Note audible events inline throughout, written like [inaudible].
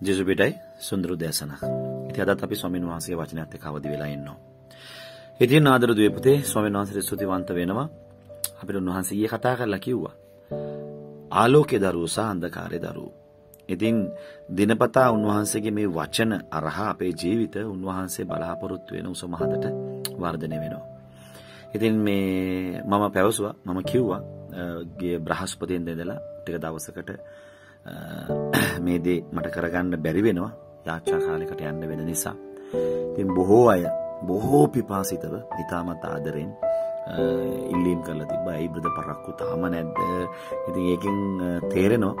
ජෙසුපිටයි සුන්දරු දේශනක්. ඉතින් අදත් අපි ස්වාමීන් වහන්සේගේ වචනයත් එක්ක අවදි වෙලා ඉන්නවා. ඉතින් ආදර දුවේ පුතේ ස්වාමීන් වහන්සේට ස්තුතිවන්ත වෙනවා. අපිට උන්වහන්සේ ඊයේ කතා කරලා කිව්වා. ආලෝකයේ දරුවෝ සහ අන්ධකාරයේ දරුවෝ. ඉතින් දිනපතා උන්වහන්සේගේ මේ වචන අරහා අපේ ජීවිත උන්වහන්සේ බලාපොරොත්තු වෙන උස මහදට වර්ධනය වෙනවා. ඉතින් මේ මම පැවසුවා මම කිව්වා ගිය බ්‍රහස්පතින්දා ඉඳලා ටික දවසකට [coughs] මේ දේ මට කරගන්න බැරි වෙනවා යාච්ඡා කාලයකට යන්න වෙන නිසා. ඉතින් බොහෝ අය බොහෝ පිපාසිතව ඊටමත් ආදරෙන් ඉල්ලීම් කරලා තිබ්බා. "ඒ බ්‍රද පරක්කු තාම නැද්ද?" ඉතින් ඒකෙන් තේරෙනවා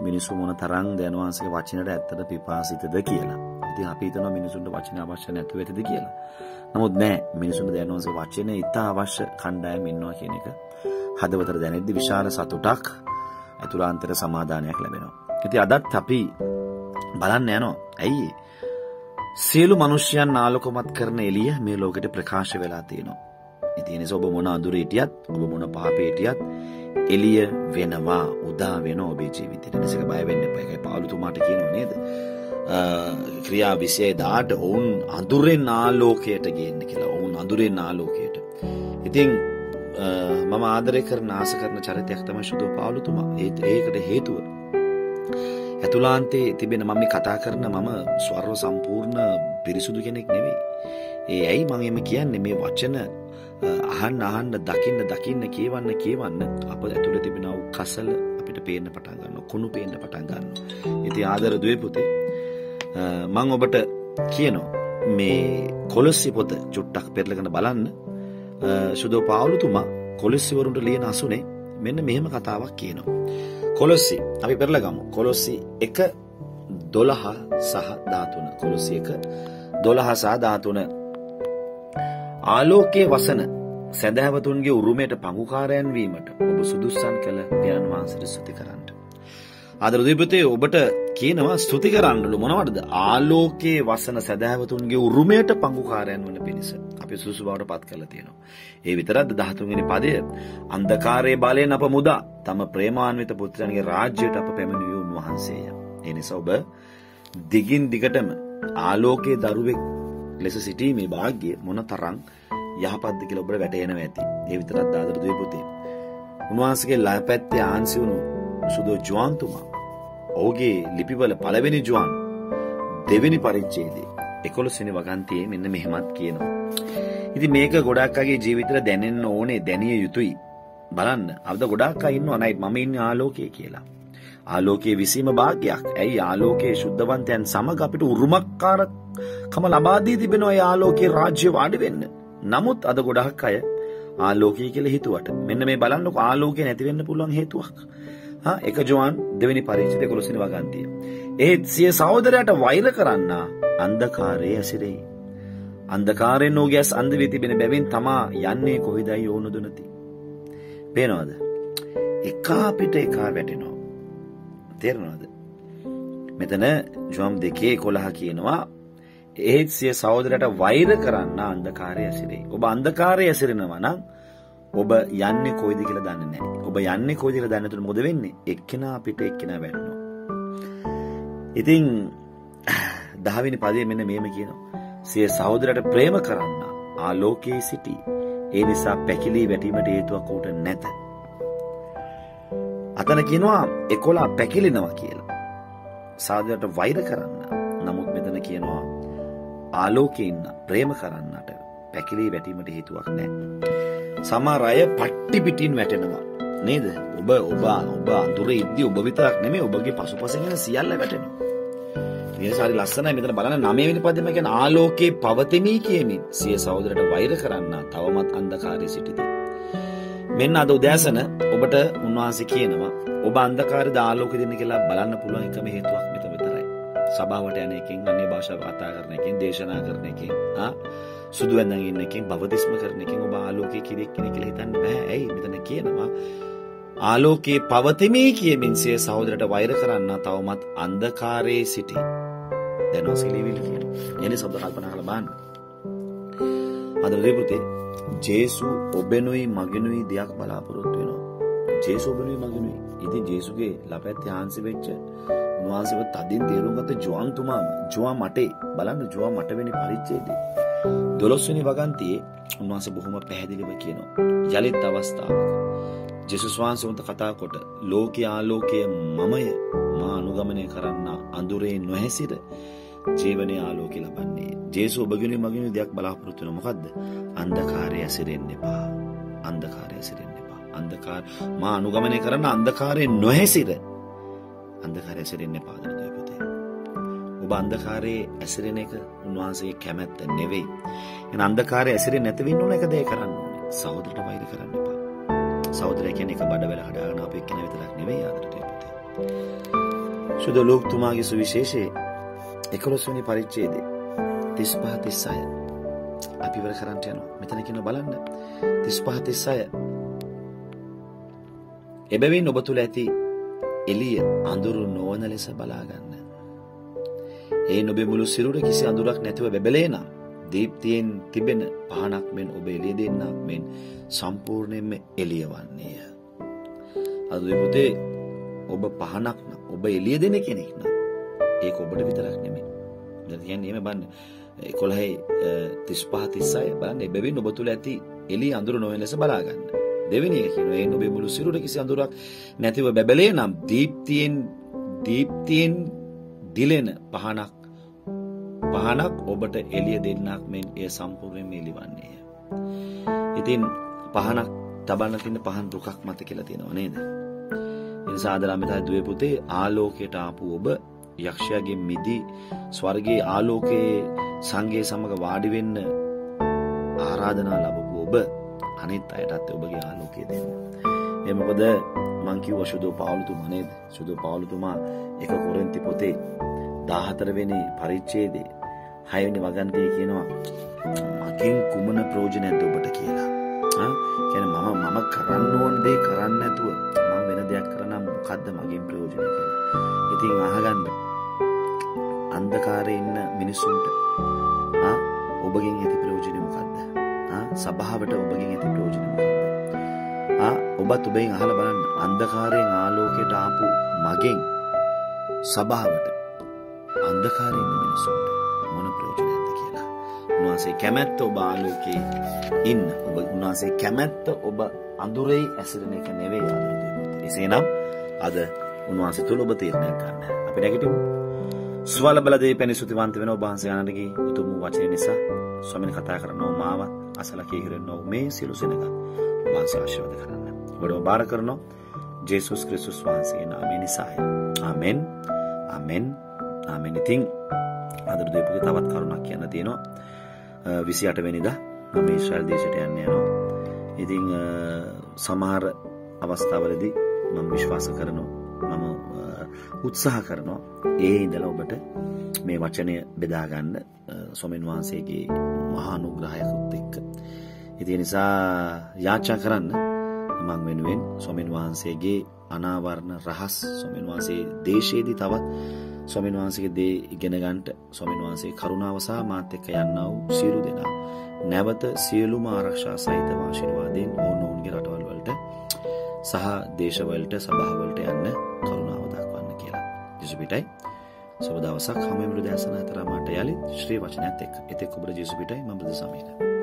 මිනිස්සු මොන තරම් දැනවාන්සේගේ වචනයට ඇත්තට පිපාසිතද කියලා. ඉතින් අපි හිතනවා මිනිසුන්ට වචන අවශ්‍ය නැතුව ඇතිද කියලා. නමුත් නෑ මිනිසුන්ට දැනවාන්සේ වචනේ ඉතා අවශ්‍ය කණ්ඩායම් ඉන්නවා කියන එක හදවතට දැනෙද්දි විශාල සතුටක් ඇතුළාන්තර සමාදානයක් ලැබෙනවා. ඉතින් අදත් අපි බලන්න යනවා. ඇයි සියලු මිනිස්යන් ආලෝකමත් කරන එළිය මේ ලෝකෙට ප්‍රකාශ වෙලා තියෙනවා. ඉතින් ඒ නිසා ඔබ මොන අඳුරේ හිටියත් ඔබ මොන පහපේ හිටියත් එළිය වෙනවා උදා වෙනවා ඔබේ ජීවිතේට. එනිසා බය වෙන්න එපා. ඒකයි පාවුලුතුමාට කියනව නේද? ක්‍රියා 26 ඔවුන් අඳුරෙන් ආලෝකයට ගේන්න කියලා. ඔවුන් අඳුරෙන් ආලෝකයට. ඉතින් මම ආදරය කරන ආස කරන චරිතයක් තමයි සුදෝ පාවුලුතුමා. ඒකට හේතුව ඇතුලාන්තේ තිබෙන මම කතා කරන මම ස්වර්ව සම්පූර්ණ පිරිසුදු කෙනෙක් නෙවෙයි. ඒ ඇයි මම එම කියන්නේ මේ වචන අහන්න අහන්න දකින්න දකින්න කියවන්න කියවන්න අප ඇතුළේ තිබෙන වූ කසල අපිට පේන්න පටන් ගන්නවා. කුණු පේන්න පටන් ගන්නවා. ඉතින් ආදර දුවේ පුතේ මම ඔබට කියනවා මේ කොලොස්සි පොත චුට්ටක් පෙරලගෙන බලන්න සුදෝ පාවුලුතුමා කොලොස්සිවරුන්ට ලියන අසුනේ මෙන්න මෙහෙම කතාවක් කියනවා. කොලොස්සි අපි පෙරලගමු. කොලොස්සි 1 12 සහ 13. කොලොස්සි 1 12 සහ 13. ආලෝකයේ වසන සැදැහැවතුන්ගේ උරුමයට පඟුකාරයන් වීමට ඔබ සුදුස්සන් කළ පියාණන් වහන්සේට ස්තුති කරන්න. ආදර දීපතේ ඔබට කියනවා ස්තුති කරන්නලු මොනවටද? ආලෝකයේ වසන සැදැහැවතුන්ගේ උරුමයට පඟුකාරයන් වන පිණිස අපි සුසු බවට පත් කරලා තියෙනවා. ඒ විතරක්ද 13 වෙනි පදය අන්ධකාරයේ බලයෙන් අප මුදා තම ප්‍රේමාන්විත පුත්‍රයන්ගේ රාජ්‍යයට අප පැමිණිය උන්වහන්සේය. ඒ නිසා ඔබ දිගින් දිගටම ආලෝකයේ දරුවෙක් ලෙස සිටීමේ වාග්ය මොනතරම් යහපත්ද කියලා ඔබට වැටහෙනවා ඇති. ඒ විතරක් ආදර දුවේ පුතේ. උන්වහන්සේගේ ලපැත්තේ ආන්සි වුණු සුදෝ ජුවන්තුමා ඔහුගේ ලිපිවල පළවෙනි ජුවන් දෙවෙනි පරිච්ඡේදයේ 11 වෙනි වගන්තියේ මෙන්න මෙහෙමත් කියනවා. ඉතින් මේක ගොඩක් අයගේ ජීවිතේට දැනෙන්න ඕනේ දැනිය යුතුයි. බලන්න අද ගොඩක් අය ඉන්නවා නයිට් මම ඉන්නේ ආලෝකයේ කියලා. ආලෝකයේ විසීම භාග්යක්. ඇයි ආලෝකයේ ශුද්ධවන්තයන් සමග අපිට උරුමකාරකම ලබා දී තිබෙනවා ඒ ආලෝකයේ රාජ්‍ය වාඩි වෙන්න. නමුත් අද ගොඩක් අය ආලෝකය කියලා හිතුවට මෙන්න මේ බලන්නකො ආලෝකය නැති වෙන්න පුළුවන් හේතුවක්. හා එක ජෝන් දෙවෙනි පරිච්ඡේදය 11 වෙනි වගන්තිය. එහෙත් සිය සහෝදරයාට වෛර කරන්න අන්ධකාරයේ ඇසිරෙයි. අන්ධකාරයෙන් ඔහුගේ ඇස් අන්ධ වී තිබෙන බැවින් තමා යන්නේ කොහිදයි ඕන දුනති. පේනවද? එකා පිට එකා වැටෙනවා. තේරෙනවද? මෙතන ජොම් දෙකේ 11 කියනවා ඒත් සිය සහෝදරයට වෛර කරන්න අන්ධකාරය ඇසිරෙයි. ඔබ අන්ධකාරය ඇසිරෙනවා නම් ඔබ යන්නේ කොයිද කියලා දන්නේ නැහැ. ඔබ යන්නේ කොයිද කියලා දන්නේ නැතුව මොකද වෙන්නේ? එක්කෙනා පිට එක්කෙනා වැටෙනවා. ඉතින් දහවෙනි පදයේ මෙන්න මේම කියනවා. සිය සහෝදරයට ප්‍රේම කරන්න ආලෝකයේ සිටි. ඒ නිසා පැකිලී වැටීමට හේතුවක් උට නැත. අතන කියනවා 11 පැකිලෙනවා කියලා. සහෝදරයට වෛර කරන්න. නමුත් මෙතන කියනවා ආලෝකයේ ඉන්න ප්‍රේම කරන්නට පැකිලී වැටීමට හේතුවක් නැහැ. සමහර අය පට්ටි පිටින් වැටෙනවා. නේද? ඔබ ඔබ ඔබ අඳුරේ ඉද්දි ඔබ විතරක් නෙමෙයි ඔබගේ පසුපසින් යන සියල්ල වැටෙනවා. මේ හරි ලස්සනයි මෙතන බලන්න 9 වෙනි පදෙම කියන්නේ ආලෝකේ පවතිමි කියමින් සිය සහෝදරට වෛර කරන්න තවමත් අන්ධකාරයේ සිටිති. මෙන්න අද උදෑසන ඔබට උන්වහන්සේ කියනවා ඔබ අන්ධකාරයේද ආලෝකෙ දෙන්න කියලා බලන්න පුළුවන් එකම හේතුවක් මෙතන විතරයි. සභාවට යන එකෙන් අන්‍ය භාෂාව කතා කරන එකෙන් දේශනා කරන එකෙන් ආ සුදු ඇඳන් ඉන්න එකෙන් බවදිස්ම කරන එකෙන් ඔබ ආලෝකයේ කිරියක් කෙනෙක් කියලා හිතන්න බෑ. ඇයි? මෙතන කියනවා ආලෝකයේ පවතිමි කියමින් සිය සහෝදරට වෛර කරන්න තවමත් අන්ධකාරයේ සිටි. දැන් ඔසිලිවිලි කියන. එනේ සබ්ද කල්පනා කරලා බලන්න. අද දෙපුතේ ජේසු ඔබෙනුයි මගෙනුයි දෙයක් බලාපොරොත්තු වෙනවා. ජේසු ඔබෙනුයි මගෙනුයි. ඉතින් ජේසුගේ ලපැත්තේ හාන්සි වෙච්ච උන්වහන්සේව තදින් තේරුම් ගත්ත ජුවන්තුමාම ජුවා මටේ බලන්න ජුවා මටවෙනි පරිච්ඡේදයේ 12 වෙනි වගන්තියේ උන්වහන්සේ බොහොම පැහැදිලිව කියනවා. යලිත් අවස්ථාවක ජෙසුස් වහන්සේ උන්ට කතා කොට ලෝකයේ ආලෝකය මමය මා අනුගමනය කරන්න අඳුරේ නොහැසිර ජීවනයේ ආලෝකය ලබන්නේ. ජේසු ඔබගෙන මගින් දෙයක් බලාපොරොත්තු වෙන මොකද්ද? අන්ධකාරය ඇසිරෙන්න එපා. අන්ධකාරය ඇසිරෙන්න එපා. අන්ධකාර මා අනුගමනය කරන්න අන්ධකාරයේ නොහැසිර අන්ධකාරය ඇසිරෙන්න එපා පුතේ. ඔබ අන්ධකාරයේ ඇසිරෙන එක උන්වහන්සේගේ කැමැත්ත නෙවෙයි. එන අන්ධකාරය ඇසිරෙන්නේ නැති වෙන්න ඕන එක දේ කරන්න ඕනේ. සහෝදරට වෛර කරන්න එපා. සහෝදරය කියන්නේ එක බඩ වෙලා හදාගෙන අපේ කෙනෙක් විතරක් නෙවෙයි ආදරට පුතේ. සුද ලෝක්තුමාගේ සුවිශේෂයේ 11 වෙනි පරිච්ඡේදයේ 35 36 අපි ඉවර කරන්න යනවා. මෙතන කියන බලන්න 35 36 එබැවින් ඔබ තුල ඇති එළිය අඳුරු නොවන ලෙස බලාගන්න. ඒ ඔබේ මුළු සිරුර කිසි අඳුරක් නැතිව බැබලේ නම් දීප්තියෙන් තිබෙන පහනක් මෙන් ඔබ එළිය දෙන්නක් මෙන් සම්පූර්ණයෙන්ම එළිය වන්නේය. අද පුතේ ඔබ පහනක් නම් ඔබ එළිය දෙන කෙනෙක් නම් ඒක ඔබට විතරක් නෙමෙයි. දැන් කියන්නේ එහෙම බලන්න 11 35 36 බලන්න එබැවින් ඔබ තුල ඇති එළිය අඳුර නොවන ලෙස බලා ගන්න. දෙවෙනි එක කියනවා ඒ ඔබේ මුළු සිරුර කිසි අඳුරක් නැතිව බැබලේ නම් දීප්තියෙන් දීප්තියෙන් දිලෙන පහනක් පහනක් ඔබට එළිය දෙන්නක් මෙන් එය සම්පූර්ණයෙන්ම එළිවන්නේය. ඉතින් පහනක් තබන්න තියෙන පහන් දුකක් මත කියලා තියෙනවා නේද? ඒ නිසා ආදරමිතයි දුවේ පුතේ ආලෝකයට ආපු ඔබ යක්ෂයාගේ මිදි ස්වර්ගයේ ආලෝකයේ සංඝයේ සමග වාඩි වෙන්න ආරාධනා ලැබපු ඔබ අනිත් අයටත් ඔබගේ ආලෝකය දෙන්න. ඒ මොකද මං කිව්වා සුදෝ පාවුලතුමා නේද? සුදෝ පාවුලතුමා එක කොරින්ති පොතේ 14 වෙනි පරිච්ඡේදයේ 6 වෙනි වගන්තියේ කියනවා මගෙන් කුමන ප්‍රයෝජනයක්ද ඔබට කියලා. ආ කියන්නේ මම මම කරන්න ඕන දේ කරන්න නැතුව මම වෙන දෙයක් කරනම් මොකද්ද මගෙන් ප්‍රයෝජනය කියලා. ඉතින් අහගන්න අන්ධකාරයේ ඉන්න මිනිසුන්ට ආ ඔබගෙන් ඇති ප්‍රයෝජනය මොකද්ද? ආ සභාවට ඔබගෙන් ඇති ප්‍රයෝජනය මොකද්ද? ආ ඔබත් ඔබෙන් අහලා බලන්න අන්ධකාරයෙන් ආලෝකයට ආපු මගෙන් සභාවට අන්ධකාරයෙන් ඉන්න මිනිසුන්ට මොන ප්‍රයෝජනයක්ද කියලා. උන්වහන්සේ කැමැත්ත ඔබ ආලෝකයේ ඉන්න. ඔබ උන්වහන්සේ කැමැත්ත ඔබ අඳුරේ ඇසිරෙන එක නෙවෙයි ආදරේ. එසේනම් අද උන්වහන්සේ තුල ඔබ තීරණයක් ගන්න. අපි නැගිටිමු. ස්වල බලදේ පැණි සුතිවන්ත වෙන ඔබ වහන්සේ ආනන්දගේ උතුම් වචනය නිසා ස්වාමීන් කතා කරනවා මාවත් අසල කීහිරෙන්නෝ මේ සියලු සෙනඟ වහන්සේ ආශිර්වාද කරන්න. ඔබව බාර කරනවා ජේසුස් ක්‍රිස්තුස් වහන්සේගේ නාමයෙන් නිසාය. ආමෙන්. ආමෙන්. ආමෙන්. ඉතින් අද දීපුගේ තවත් කරුණක් කියන්න තියෙනවා. 28 වෙනිදා මම ඊශ්‍රායල් දේශයට යන්න යනවා. ඉතින් සමහර අවස්ථාවලදී මම විශ්වාස කරනවා මම උත්සාහ කරනවා ඒ ඉඳලා ඔබට මේ වචනය බෙදා ගන්න ස්වාමීන් වහන්සේගේ මහා අනුග්‍රහයකුත් එක්ක. ඉතින් නිසා යාචා කරන්න මං වෙනුවෙන් ස්වාමීන් වහන්සේගේ අනාවරණ රහස් ස්වාමීන් වහන්සේ දේශයේදී තවත් ස්වාමීන් වහන්සේගේ දේ ඉගෙන ගන්නට ස්වාමීන් වහන්සේ කරුණාව සහ මාත් එක්ක යන්නා වූ සියලු දෙනා නැවත සියලුම ආරක්ෂා සහිත ආශිර්වාදයෙන් ඕන ඕන්ගේ රටවල් වලට සහ දේශවලට සභාවලට යන්න කරුණාව දක්වන්න කියලා. ජේසු පිටයි. සුබ දවසක් හැම මුළු දැසන අතර මට යලි ශ්‍රී වචනයත් එක්ක. එතෙක් ඔබට ජේසු පිටයි මම බුදු සමීන.